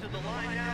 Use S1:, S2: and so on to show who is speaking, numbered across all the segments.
S1: to the line. now,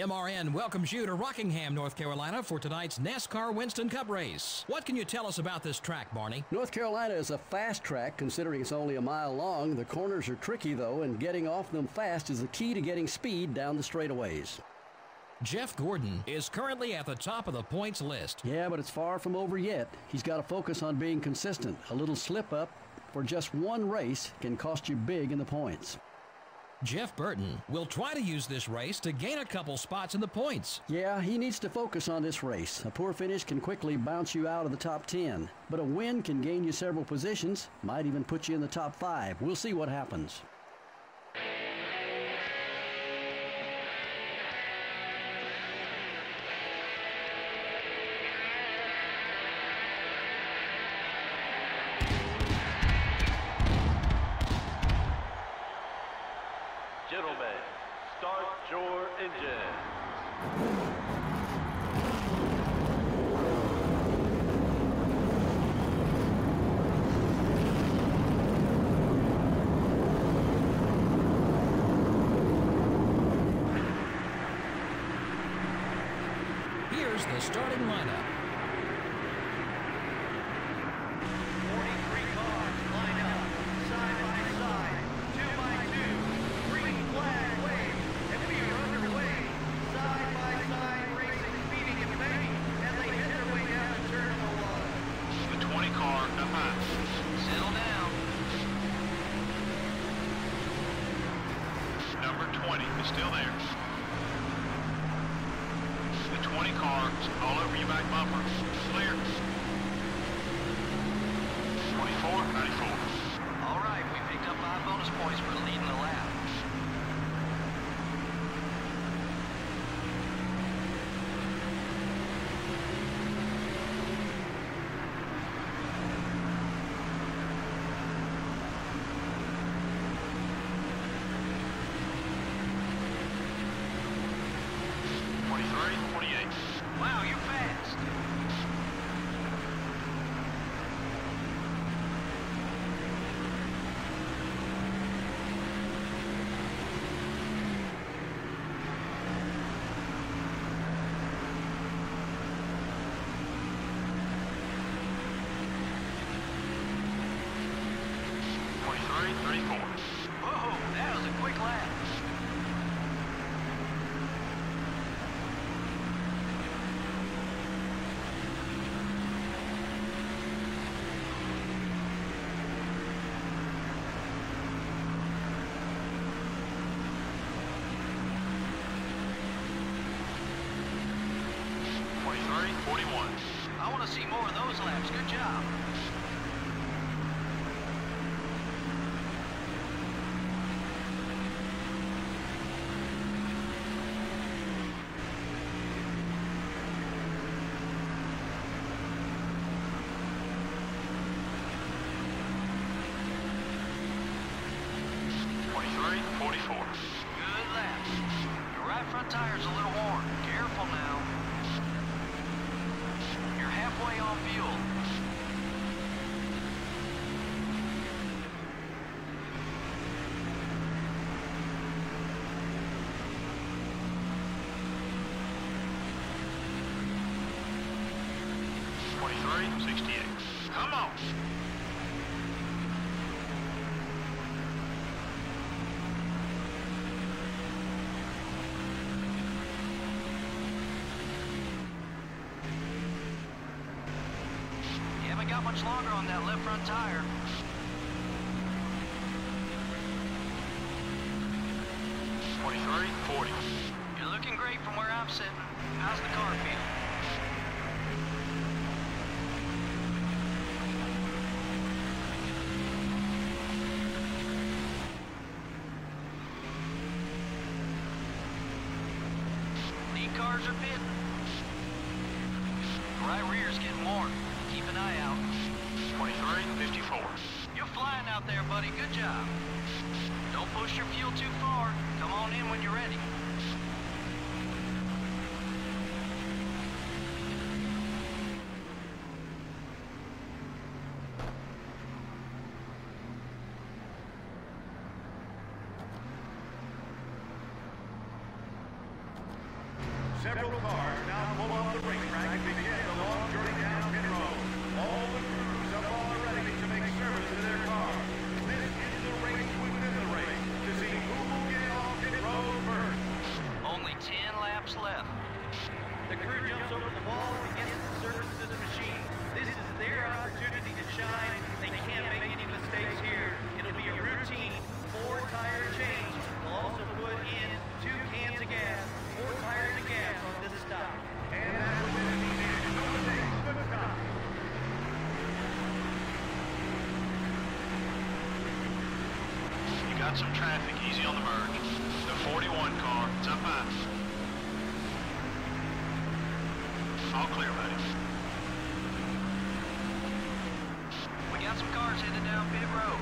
S2: MRN welcomes you to Rockingham, North Carolina for tonight's NASCAR Winston Cup race. What can you tell us about this track, Barney?
S3: North Carolina is a fast track considering it's only a mile long. The corners are tricky though, and getting off them fast is the key to getting speed down the straightaways.
S2: Jeff Gordon is currently at the top of the points list.
S3: Yeah, but it's far from over yet. He's got to focus on being consistent. A little slip up for just one race can cost you big in the points.
S2: Jeff Burton will try to use this race to gain a couple spots in the points.
S3: Yeah, he needs to focus on this race. A poor finish can quickly bounce you out of the top 10, but a win can gain you several positions, might even put you in the top 5. We'll see what happens.
S1: Down. Number
S4: 20 is still there. The 20 car is all over your back bumper. Clear. 24, 94. All right, we picked up five bonus points for leading the lap. Twenty-three, forty-eight. Wow, you're fast. Twenty-three, thirty-four. Whoa, that was a quick lap. Twenty-three, forty-one. I want to see more of those laps. Good job. 368. Come on. You haven't got much longer on that left front tire. Forty-three, forty. You're looking great from where I'm sitting. How's the car feeling? Right rear's getting warm. Keep an eye out. 23, 54. You're flying out there, buddy. Good job. Don't push your fuel too far. Come on in when you're ready.
S1: Several cars now pull off the racetrack and begin the long journey down pit road. All on
S4: the merge. The 41 car. It's up high. All clear, buddy. We got some cars headed down pit road.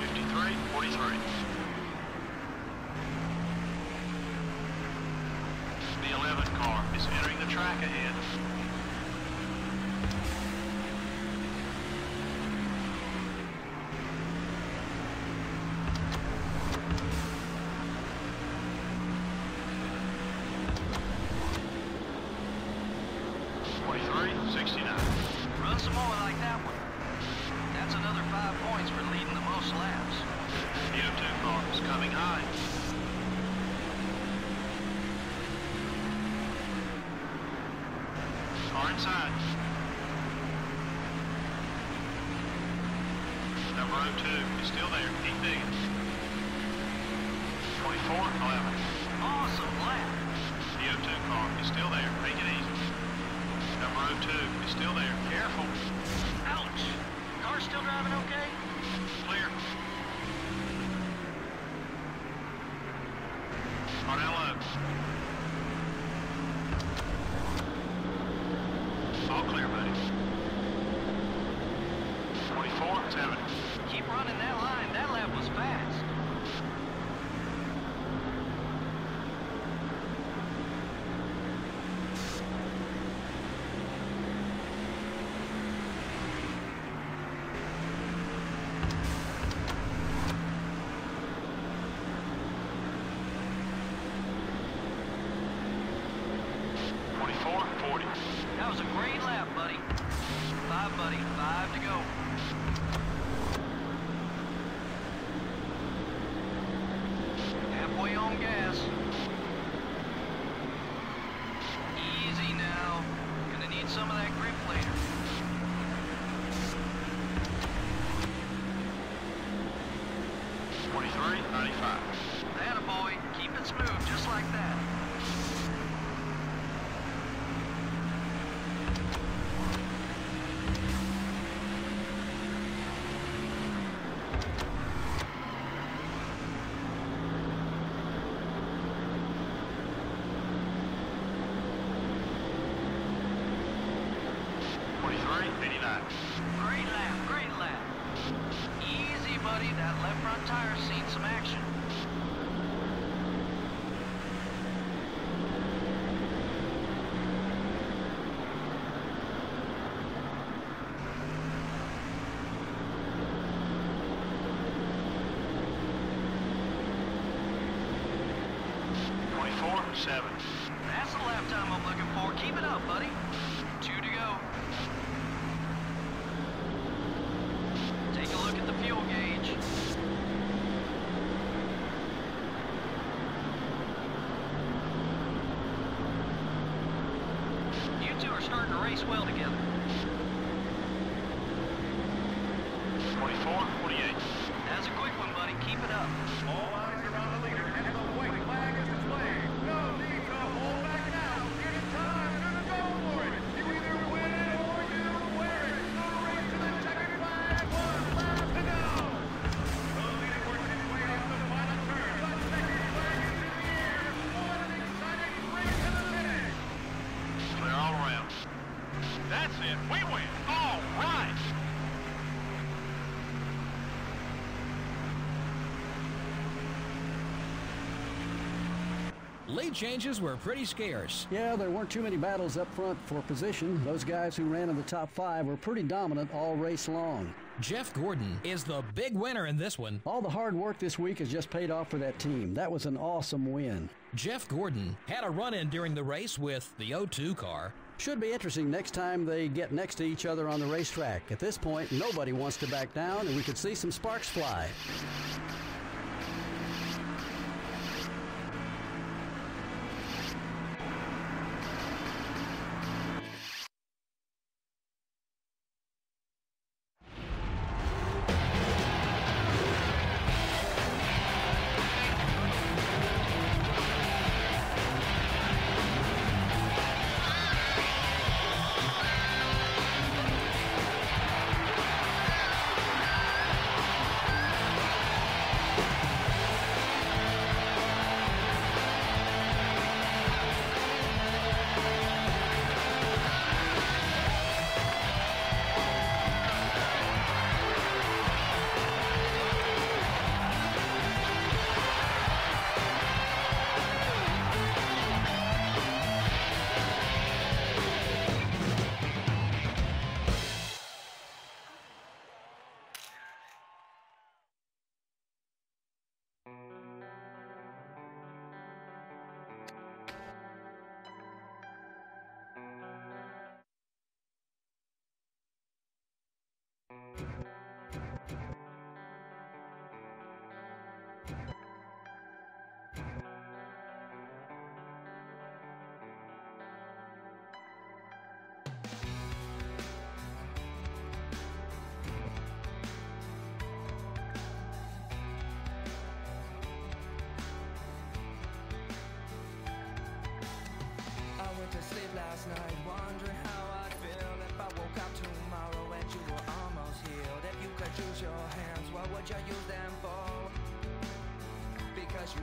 S4: Fifty-three, forty-three. The 11 car is entering the track ahead. Twenty-three, sixty-nine. Run some more like that one. That's another five points for leading the most laps. The 2 car is coming high. Car inside. Number 02 is still there. Keep digging. 24, 11. Awesome lap. The 02 car is still there. Take it easy. Number 02 is still there. Careful. Ouch. Car still driving okay? Clear. Car down low. All clear, buddy. 24, 7. Keep running that line. That lap was fast. Twenty-four, forty. That was a great lap, buddy. Five, buddy. Five to go. Halfway on gas. Easy now. Gonna need some of that grip later. Twenty-three, ninety-five. That boy. Keep it smooth, just like that. Twenty-three, eighty-nine. Great lap, great lap. Easy, buddy. That left front tire's seen some action. Seven. That's the lap time I'm looking for. Keep it up, buddy. Two to go. Take a look at the fuel gauge.
S1: Two are starting to race well together. 24, 48. That's a quick one, buddy. Keep it up.
S3: All
S2: Lead changes were pretty scarce.
S5: Yeah, there weren't too many battles up front for position. Those guys who ran in the top five were pretty dominant all race long.
S2: Jeff Gordon is the big winner in this one.
S5: All the hard work this week has just paid off for that team. That was an awesome win.
S2: Jeff Gordon had a run in during the race with the O2 car.
S5: Should be interesting next time they get next to each other on the racetrack. At this point, nobody wants to back down, and we could see some sparks fly.
S6: Use your hands, what would you use them for? Because you